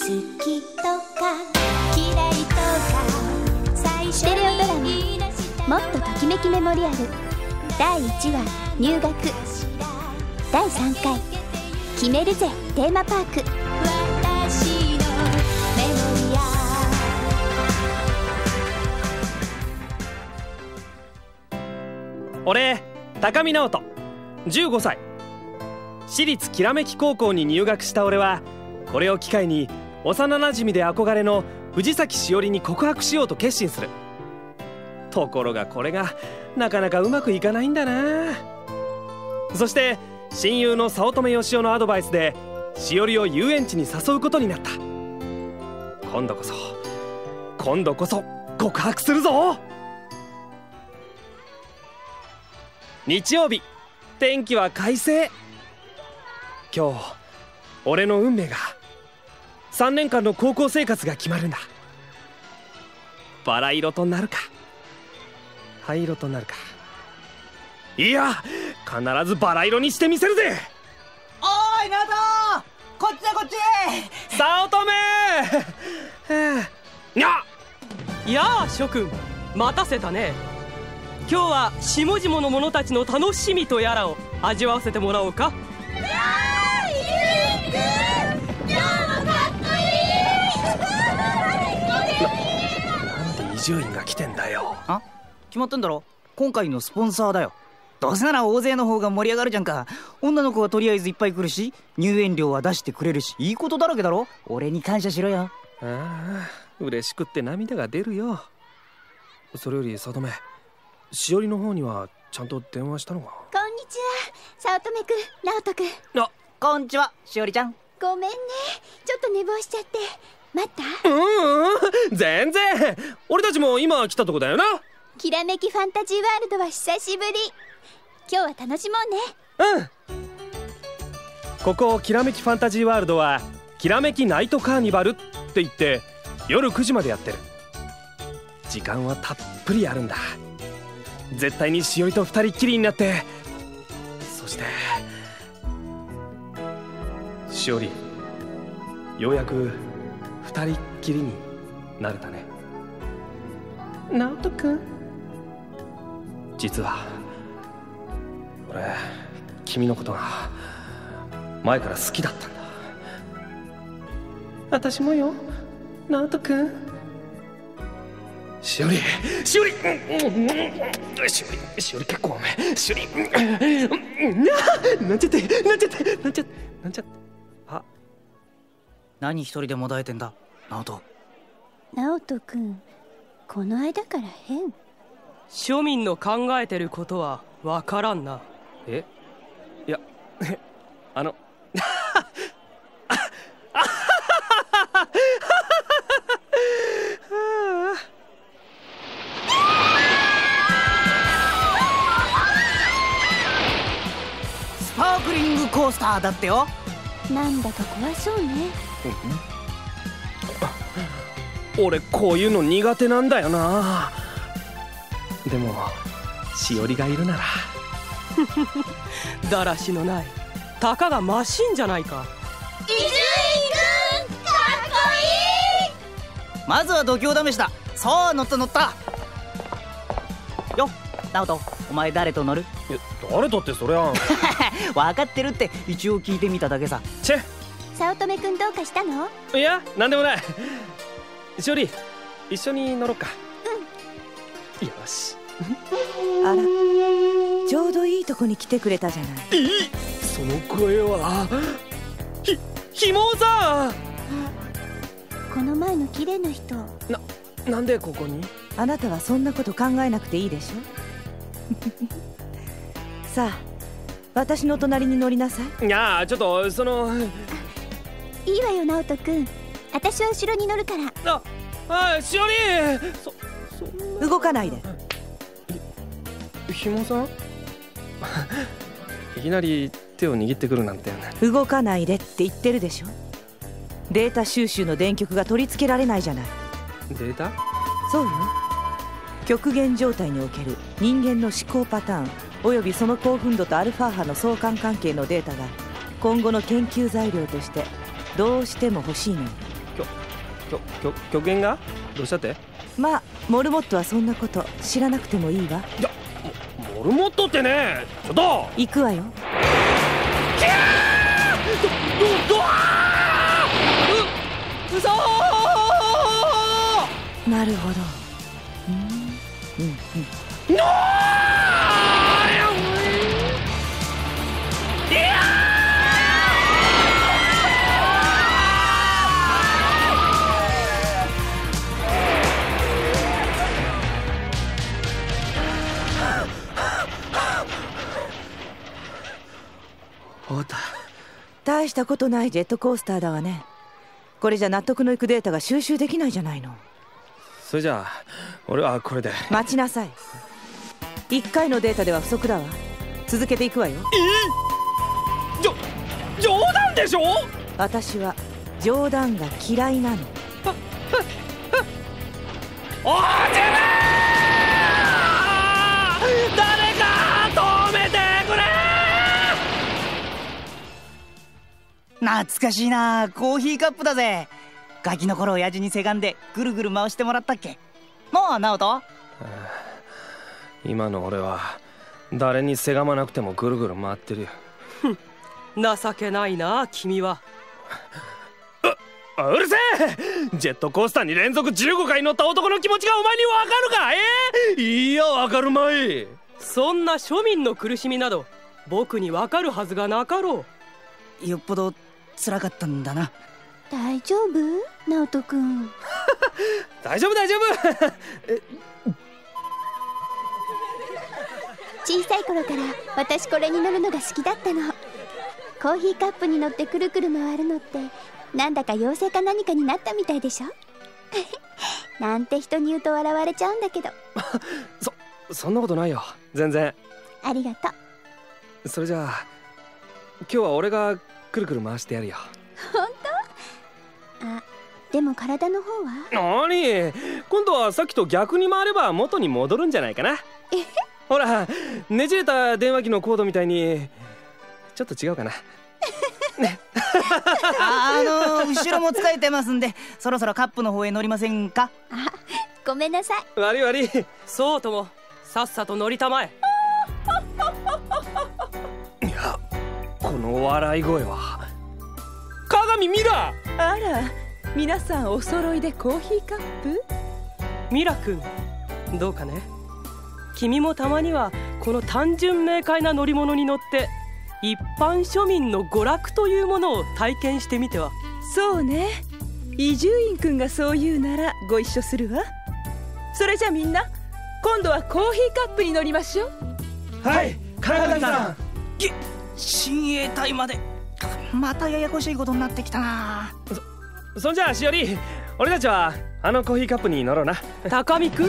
好きとか嫌いとか最初ステレオドラマ。もっとときめきメモリアル。第1話入学。第3回。決めるぜテーマパーク。私のメモリア俺高見直人。15歳。私立きらめき高校に入学した俺はこれを機会に幼なじみで憧れの藤崎しおりに告白しようと決心する。ところがこれがなかなかうまくいかないんだな。そして親友の早乙女義雄のアドバイスでしおりを遊園地に誘うことになった。今度こそ今度こそ告白するぞ。日曜日天気は快晴。今日俺の運命が3年間の高校生活が決まるんだ。バラ色となるか。灰色となるか。いや必ずバラ色にしてみせるぜ。おーいナオトこっちだこっち早乙女。はあにゃやあ諸君。待たせたね。今日は下々の者たちの楽しみとやらを味わわせてもらおうか。なんで伊集院が来てんだよ。あ？決まったんだろ？今回のスポンサーだよ。どうせなら大勢の方が盛り上がるじゃんか。女の子はとりあえずいっぱい来るし入園料は出してくれるしいいことだらけだろ？俺に感謝しろよ。ああ嬉しくって涙が出るよ。それより早乙女しおりの方にはちゃんと電話したのか？こんにちは早乙女くん直人くん。あこんにちはしおりちゃん。ごめんね。ちょっと寝坊しちゃって待った？うんうん。全然。俺たちも今来たとこだよな。きらめきファンタジーワールドは久しぶり。今日は楽しもうね。うん。ここきらめきファンタジーワールドはきらめきナイトカーニバルって言って夜9時までやってる。時間はたっぷりあるんだ。絶対にしおりと二人っきりになって。そしてしおりようやくきりになれたね。直人くん。実は俺君のことが前から好きだったんだ。私もよ。直人くん。しおりしおりうんうんしおりしおり結構おめしおりうんうんなんちゃってなんちゃってなんちゃってなんちゃって。あ何一人でもだえてんだナオト直人くんこの間から変。庶民の考えてることはわからんな。え？いや あの。スパークリングコースターだってよ。なんだか怖そうね俺こういうの苦手なんだよな。でもしおりがいるなら。だらしのないたかがマシンじゃないか。まずは度胸試しださあ乗った乗った。よナオトお前誰と乗る？え誰とってそりゃ。分かってるって一応聞いてみただけさ。チェ。早乙女くんどうかしたの？いやなんでもないしおり一緒に乗ろっか。うん。よし。あらちょうどいいとこに来てくれたじゃない。その声は。ひひもさこの前の綺麗な人。ななんでここに？あなたはそんなこと考えなくていいでしょ？さあ私の隣に乗りなさい。いやちょっとそのいいわよ直人くん私は後ろに乗るから。ああしおりそそんな。動かないで。ひもさん？いきなり手を握ってくるなんて動かないでって言ってるでしょ。データ収集の電極が取り付けられないじゃない。データ？そうよ。極限状態における人間の思考パターンおよびその興奮度とアルファ波の相関関係のデータが今後の研究材料としてどうしても欲しいのよきょきょ極限が？どうしたって？まあモルモットはそんなこと知らなくてもいいわ。モルモットってねちょっと！行くわよ。どどあー！ううそーなるほどー終わった大したことないジェットコースターだわね。これじゃ納得のいくデータが収集できないじゃないの。それじゃあ俺はこれで。待ちなさい。1回のデータでは不足だわ。続けていくわよ。じょ冗談でしょ？私は冗談が嫌いなの。おじ懐かしいなコーヒーカップだぜ。ガキの頃親父にせがんでぐるぐる回してもらったっけ。なあ直人今の俺は誰にせがまなくてもぐるぐる回ってるよ。情けないな君は。あうるせえ！ジェットコースターに連続15回乗った男の気持ちがお前にわかるかえー、いやわかるまい。そんな庶民の苦しみなど僕にわかるはずがなかろう。よっぽど辛かったんだな。大丈夫？直人くん。大丈夫大丈夫。小さい頃から私これに乗るのが好きだったの。コーヒーカップに乗ってくるくる回るのってなんだか妖精か何かになったみたいでしょ？なんて人に言うと笑われちゃうんだけど。そそんなことないよ。全然。ありがとう。それじゃあ今日は俺がくるくる回してやるよ。あでも体の方は？なに今度はさっきと逆に回れば元に戻るんじゃないかな。ほらねじれた電話機のコードみたいに。ちょっと違うかな。あ あの後ろも疲れてますんでそろそろカップの方へ乗りませんか？ごめんなさい。悪い悪い。そうともさっさと乗りたまえこの笑い声は。鏡見らあら皆さんお揃いでコーヒーカップ？ミラ君どうかね？君もたまにはこの単純明快な乗り物に乗って一般庶民の娯楽というものを体験してみては？そうね。伊集院くんがそう言うならご一緒するわ。それじゃみんな今度はコーヒーカップに乗りましょう。はい鏡さん親衛隊まで。またややこしいことになってきたな。そんじゃあしおり俺たちはあのコーヒーカップに乗ろうな。高見君？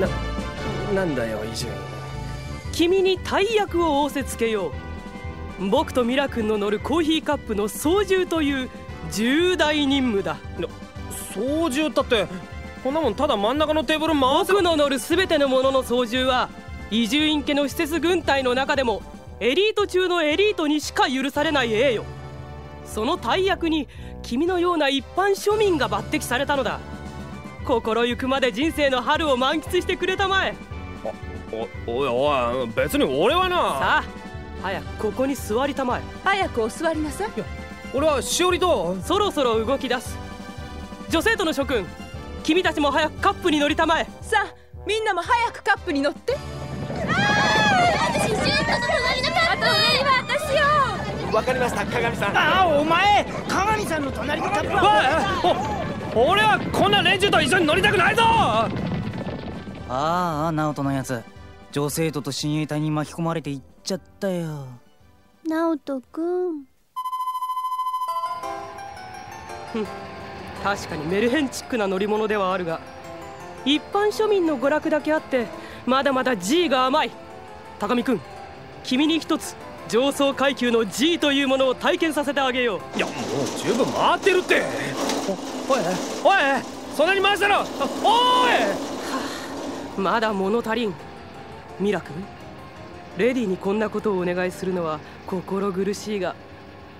ななんだよ伊集院。君に大役を仰せつけよう。僕とミラ君の乗るコーヒーカップの操縦という重大任務だ。操縦ったってこんなもんただ真ん中のテーブル回せ僕の乗る全てのものの操縦は伊集院家の施設軍隊の中でもエリート中のエリートにしか許されない栄誉。その大役に君のような一般庶民が抜擢されたのだ。心ゆくまで人生の春を満喫してくれたまえ。おおいおい別に俺はな。さあ早くここに座りたまえ。早くお座りなさい。俺はしおりと。そろそろ動き出す。女生徒の諸君君たちも早くカップに乗りたまえ。さあみんなも早くカップに乗って。私シューわかりました鏡さん。ああお前鏡さんの隣のカップはおいお俺はこんな連中と一緒に乗りたくないぞ。ああ直人のやつ。女生徒と親衛隊に巻き込まれていっちゃったよ。直人くん。確かにメルヘンチックな乗り物ではあるが一般庶民の娯楽だけあってまだまだ G が甘い。高見君君に一つ上層階級の G というものを体験させてあげよう。いやもう十分回ってるって。おおいおいそんなに回したろおい！まだ物足りん。ミラ君レディにこんなことをお願いするのは心苦しいが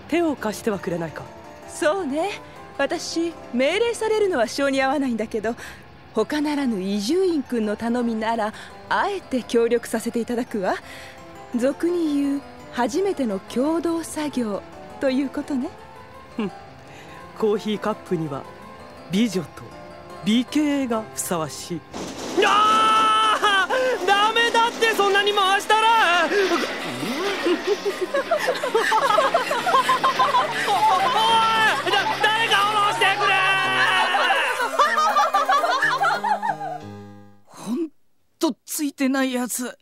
手を貸してはくれないか？そうね。私命令されるのは性に合わないんだけど他ならぬ伊集院君の頼みならあえて協力させていただくわ。俗に言う初めての共同作業ということね。コーヒーカップには美女と美形がふさわしい。あーダメだってそんなに回したら。おいだ誰か下ろしてくれ。ほんとついてないやつ。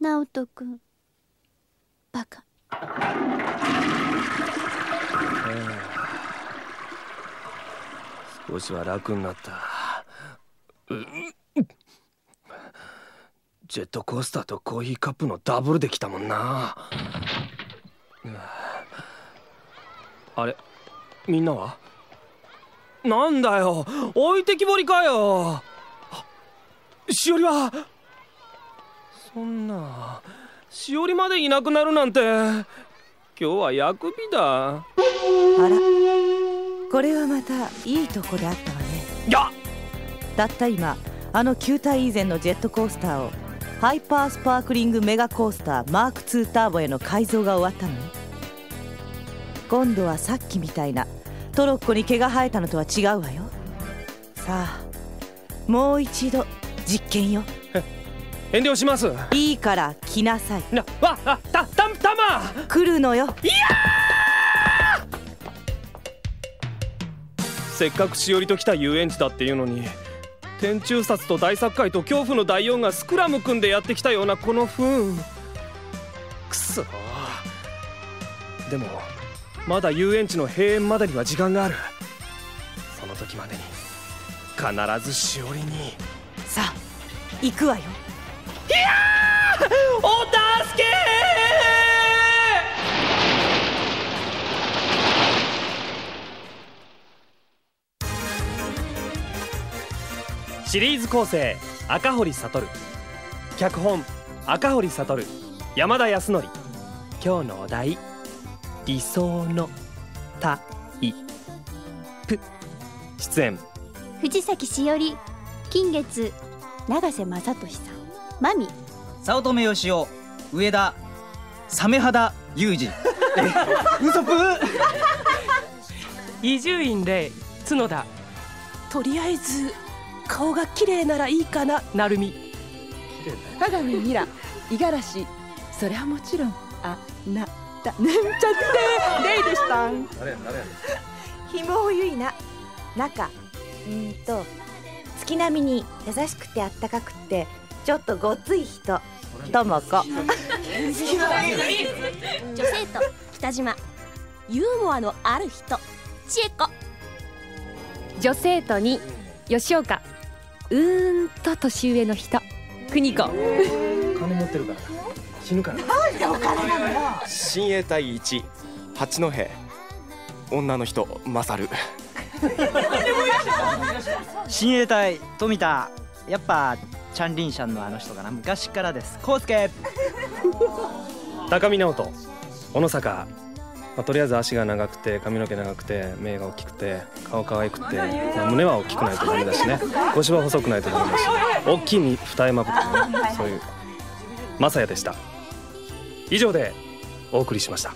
直人君バカ。少しは楽になった。うん。ジェットコースターとコーヒーカップのダブルできたもんな。うんあれみんなは？なんだよ。置いてきぼりかよ。しおりは？そんな。しおりまでいなくなるなんて。今日は薬日だ。あら。これはまたいいとこであったわね。いやたった今あの球体以前のジェットコースターをハイパースパークリングメガコースターマーク2ターボへの改造が終わったのね。今度はさっきみたいなトロッコに毛が生えたのとは違うわよ。さあもう一度実験よ遠慮します。いいから来なさい。なわあたたたま。来るのよ。せっかくしおりと来た遊園地だっていうのに天中殺と大作界と恐怖の大王がスクラム組んでやってきたようなこの不運くそでもまだ遊園地の閉園までには時間がある。その時までに必ずしおりに。さあ行くわよお助けシリーズ構成赤堀悟。脚本赤堀悟。山田康則。今日のお題理想のタイプ。出演藤崎しおり金月永瀬正俊さん。マミ。早乙女よしお上田サメ肌裕二えウソプー。伊集院霊角田。とりあえず顔が綺麗ならいいかな成美。鏡ミラ五十嵐。それはもちろん。あなたなんちゃって。レイでした。ひもおゆいな。中。うーんと月並みに優しくてあったかくてちょっとごっつい人。ともこ女性と北島。ユーモアのある人。千恵子。女生徒に。吉岡。うーんと年上の人。邦子。金持ってるから。死ぬから。親衛隊一。八戸。女の人勝親衛 隊富田。やっぱチャンリンシャンのあの人かな。昔からです。コウスケ。高見直人。小野坂、まあ、とりあえず足が長くて髪の毛長くて目が大きくて顔可愛くて、まあ、胸は大きくないとダメだしね。腰は細くないとダメだし大きいに二重まぶた。ねそういう。マサヤでした。以上でお送りしました